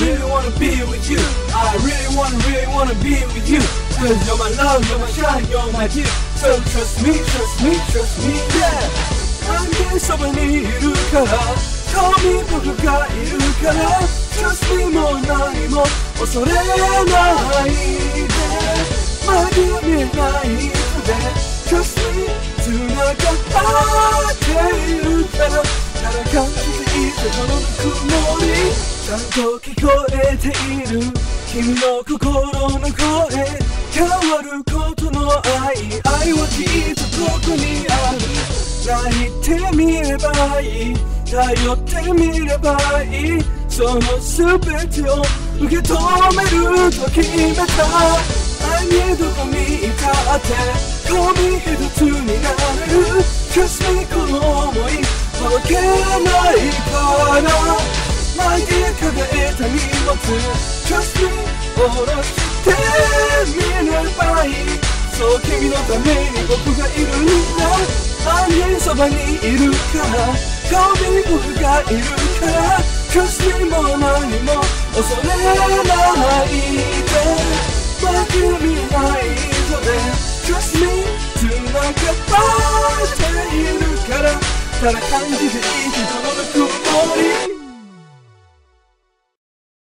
really wanna be with you I really wanna really wanna be with you Cause you're my love, you're my shine, you're my dear So trust me, trust me, trust me, yeah なんでそばにいるから遠見僕がいるから Trust me もう何も恐れないで曇りちゃんと聞こえている君の心の声変わることの愛愛はきっとここにある泣いてみればいい。頼ってみればいい。その全てを受け止めると決めた愛にどこにいたってゴミ一つになれる Trust me この想い届けない。から前で抱えた荷物 Trust me 下ろしてみればいいそう君のために僕がいるんだ兄そばにいるから顔に僕がいるから Trust me もう何も恐れないで負け見ないぞで Trust me 繋がっているからただ感じていい人のぬくもり